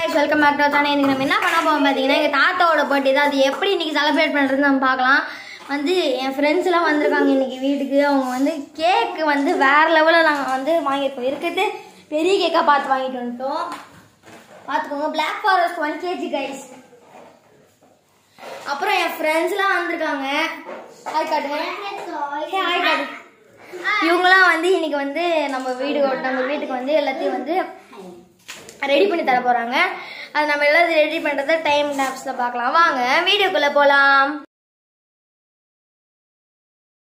Welcome back to தானே இன்னைக்கு நம்ம என்ன பண்ண போவோம் பார்த்தீங்கன்னா எங்கள் தாத்தாவோட பர்த்டே தான். அது எப்படி இன்னைக்கு செலிப்ரேட் பண்ணுறது நம்ம பார்க்கலாம். வந்து என் ஃப்ரெண்ட்ஸ்லாம் வந்திருக்காங்க இன்றைக்கி வீட்டுக்கு. அவங்க வந்து கேக்கு வந்து வேறு லெவலில் நாங்கள் வந்து வாங்கியிருக்கோம் இருக்கிறது பெரிய கேக்காக பார்த்து வாங்கிட்டு வந்துட்டோம். பார்த்துக்கோங்க black forest one KG guys அப்புறம் என் ஃப்ரெண்ட்ஸ்லாம் வந்திருக்காங்க. ஹாய் காட்டுங்க ஹாய் காட்டு இவங்களாம் வந்து இன்னைக்கு வந்து நம்ம வீடு நம்ம வீட்டுக்கு வந்து எல்லாத்தையும் வந்து ரெடி பண்ணி தர போறாங்க. அது நம்ம எல்லாத்தையும் ரெடி பண்றத டைம் லேப்ஸ்ல பார்க்கலாம். வாங்க வீடியோக்குள்ள போலாம்.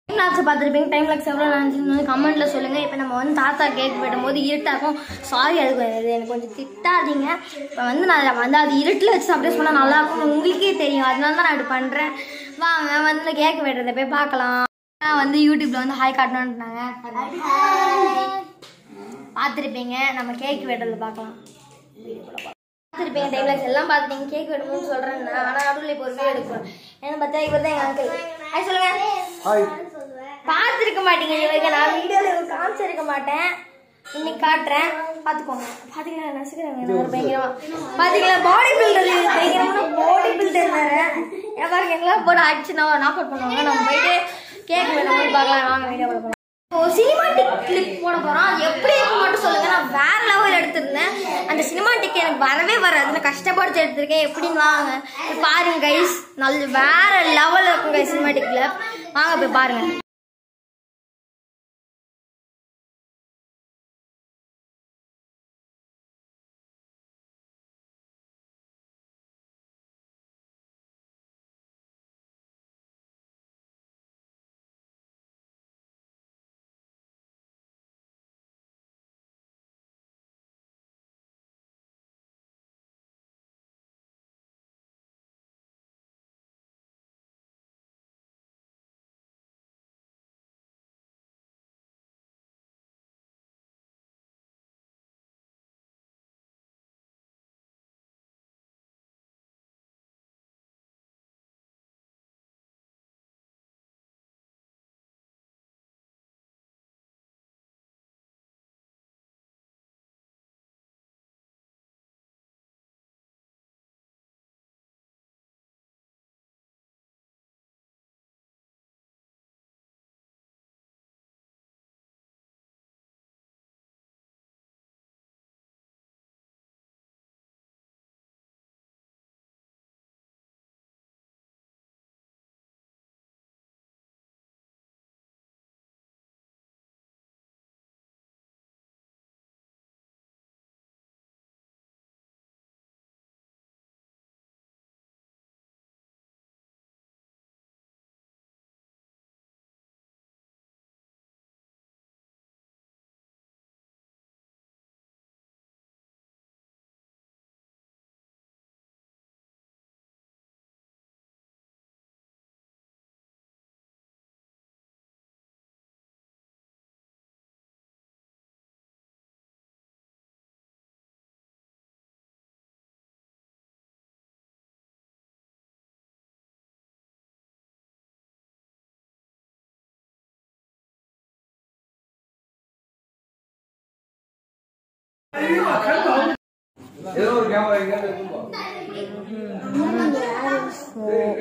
டைம் லேப்ஸ் பார்த்துருப்பீங்க. டைம் லேப்ஸ் எவ்வளோ நினச்சிருந்து கமெண்ட்ல சொல்லுங்க. இப்போ நம்ம வந்து தாத்தா கேக் வெட்டும்போது இருட்டாக்கும் சாரி அதுக்கு எனக்கு கொஞ்சம் திட்டாதீங்க. இப்போ வந்து நான் வந்து அது இருட்டில் வச்சு சர்ப்ரைஸ் பண்ணால் நல்லா இருக்கும் உங்களுக்கே தெரியும். அதனால தான் நான் இப்படி பண்ணுறேன் வாங்க வந்து கேக் வெட்டுறதை போய் பார்க்கலாம். நான் வந்து யூடியூப்ல வந்து ஹாய் காட்டணுன்றாங்க பார்த்துருப்பீங்க. நம்ம கேக் வெட்டுறதை பார்க்கலாம். பார்த்துருப்பீங்க டைம்ல எல்லாம் பார்த்துட்டீங்க கேக் வெட்டணும்னு சொல்றேன் நான் ஆனால் நடுவில் இப்போ ஒரு வீடியோ எடுக்கிறேன் ஏன்னா பார்த்தா இவர் தான் எங்கள் அங்கிள் ஹாய் சொல்லுங்க. பார்த்துருக்க மாட்டீங்க நான் வீடியோவில் காமிச்சிருக்க மாட்டேன். இன்னைக்கு காட்டுறேன். பார்த்துக்கோங்க. நசுக்கிறேங்க ஒரு பயங்கரமா. பார்த்தீங்களா பாடி பில்டர் பயங்கரமான பாடி பில்டர் வேற ஏன் பாருங்க எங்கெல்லாம் போட்டு அடிச்சு நான் நாக் அவுட் பண்ணுவாங்க. நம்ம போயிட்டு கேக் வேணும் போய் பார்க்கலாம். வாங்க வீடியோ போட சினிமாட்டிக் கிளிப் போட அது எப்படி இருக்கு மட்டும் சொல்லுங்க நான் வேற லெவல் எடுத்திருந்தேன். அந்த சினிமாட்டிக் எனக்கு வரவே வராது. நான் கஷ்டப்பட்டு எடுத்திருக்கேன். எப்படின்னு வாங்க. பாருங்க கைஸ் நல்ல வேற லெவல் இருக்கும் கைஸ் சினிமாட்டிக் வாங்க போய் பாருங்க.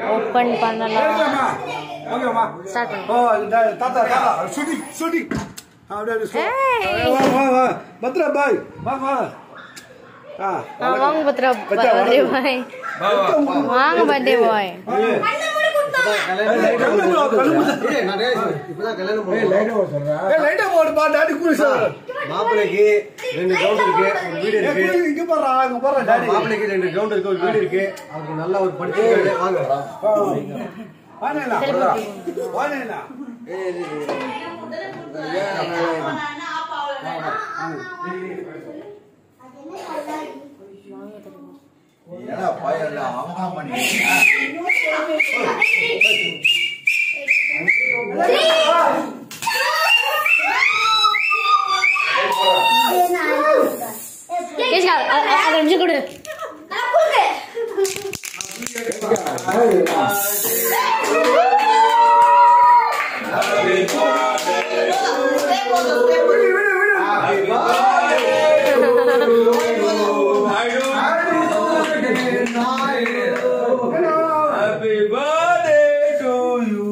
ஓப்பன் பண்ணலாம். ஸ்டார்ட் தாத்தா தாத்தா சுடி சுடி பத்ரா. பாய் வா வா வாங்க பத்ரா. பாய் வாங்க. Birthday boy. மாப்பிள்ளைக்கு ரெண்டு கிரவுண்ட் இருக்கு ஒரு வீடு இருக்கு. மாப்பிள்ளைக்கு ரெண்டு கிரவுண்ட் இருக்கு ஒரு வீடு இருக்கு. அவருக்கு நல்ல ஒரு படிச்சிருக்காரு வாங்க. வானேனா வானேனா ஏன்னா பையன் அவங்க பண்ணி கேஷ்கா ஹாப்பி பர்த்டே டு யூ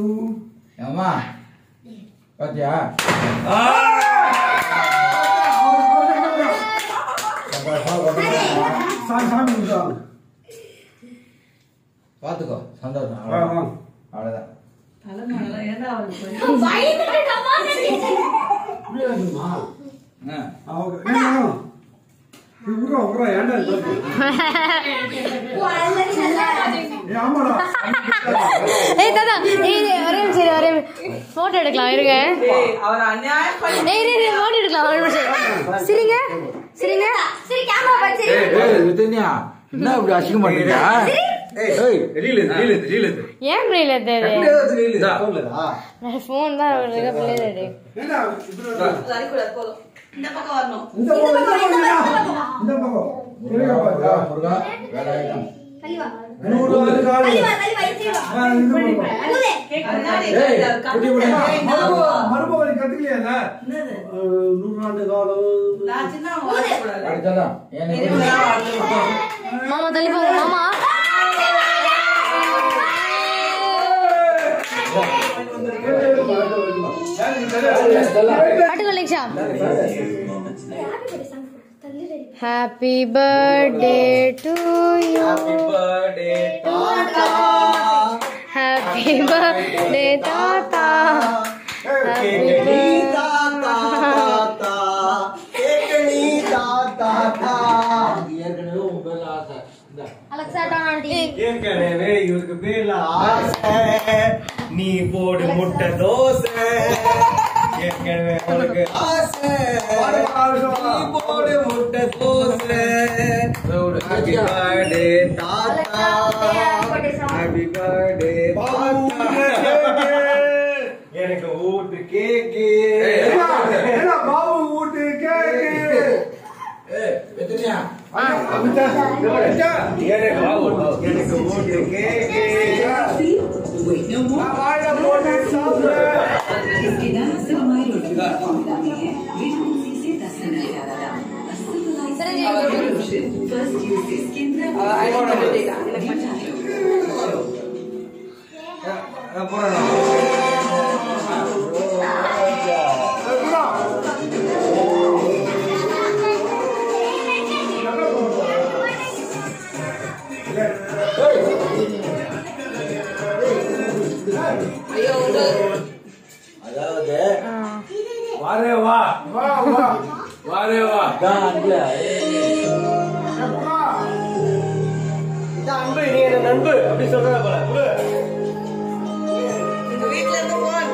பாத்துக்கோ சந்தோஷம். அவ்வளவுதான். விட்றா, விட்றா, ஏன்டா? ஏய், தாத்தா ஏய் ஒரே போட்டோ எடுக்கலாம் இருங்க. ஏய் இரு, இரு, போட்டோ எடுக்கலாம் ஒரு நிமிஷம். சிரிங்க சிரிங்க. சரி கேமரா பாத்து ஏய் வித்தன்யா என்ன இப்படி அசிங்கம் பண்றீங்க ஏய் ரீல் இது ரீல் இது ரீல் இது ஏன் ரீல் இது ஃபோன் தான் இப்படி போதும். இந்த பக்கம் வரணும் இந்த பக்கம், இந்த பக்கம்? இந்த பக்கம். இருங்க பாருங்க. முருகா வேலை ஆயிடும் நூறு ஆளு காலு. இந்த பக்கம். கேக் முன்னாடி ஏய், இருக்காது. குட்டி குட்டி. மருமக- மருமக வழி கத்துக்கலையால? நூறாண்டு காலம் நான் சின்ன அடுத்ததான். மாமா தள்ளி போங்க மாமா பேர்ல ஆசை இந்தா. அலெக்சா டான் ஆண்டி ஏற்கனவே இவருக்கு பேர்ல ஆசை நீ போடு முட்டை தோசை ஏற்கனவே உனக்கு ஆசை நீ போடு முட்டை தோசை ஹாப்பி பர்த்டே தாத்தா ஹாப்பி பர்த்டே எனக்கு ஊட்டு கேக்கு ஏடா, பாபு வீட்டு கேக்கு. ஏய் வித்தன்யா எனக்கு எனக்கு ஊட்டு கேக்கு इसके दाना सिर्फ़ माइलोड फॉर्मूला में है विटामिन सी से दस गुना ज़्यादा दाम first use skin Hey! Hey! அதாவது வாரே வா வா, வா. வாரே வா அதான் அன்பு. அன்பு நீ என்ன நண்பு அப்படி சொல்ற போல குடு. எங்க வீட்ல இருந்து போன்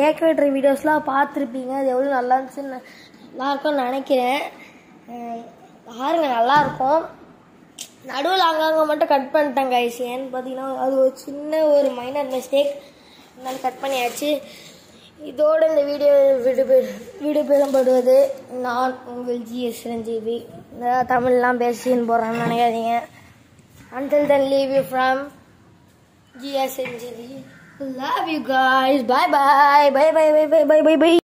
கேக் வெட்டுற வீடியோஸ்லாம் பார்த்துருப்பீங்க. அது எவ்வளோ நல்லா இருந்துச்சுன்னு நல்லா இருக்கும்னு நினைக்கிறேன். பாருங்க நல்லா இருக்கும். நடுவில் அங்கங்கே மட்டும் கட் பண்ணிட்டேன் கைஸ் ஏன்னு பார்த்தீங்கன்னா அது ஒரு சின்ன ஒரு மைனர் மிஸ்டேக் இருந்தாலும் கட் பண்ணியாச்சு. இதோடு இந்த வீடியோ விடுபெ விடுபெறப்படுவது நான் உங்கள் ஜிஎஸ் சிரஞ்சீவி. தமிழ்லாம் பேசின்னு போகிறேன்னு நினைக்காதீங்க. Until then leave you from GS Chiranjeevi Love you guys. Bye bye. Bye bye bye bye bye bye bye.